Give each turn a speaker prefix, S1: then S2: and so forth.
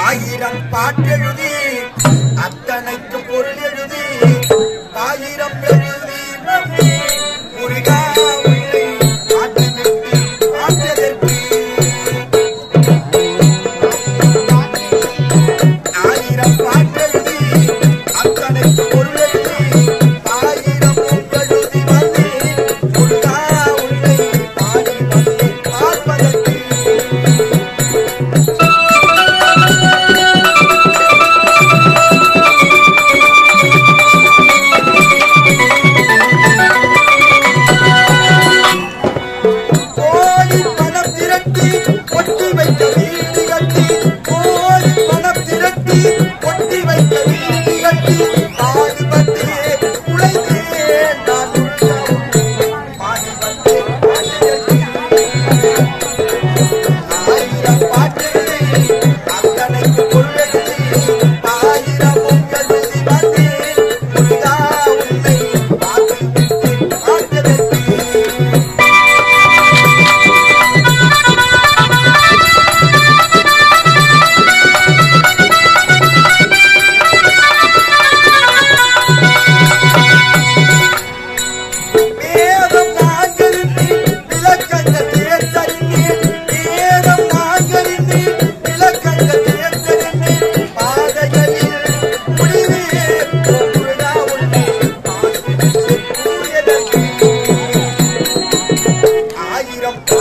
S1: ஆயிரம் பாட்டெழுதி eat them.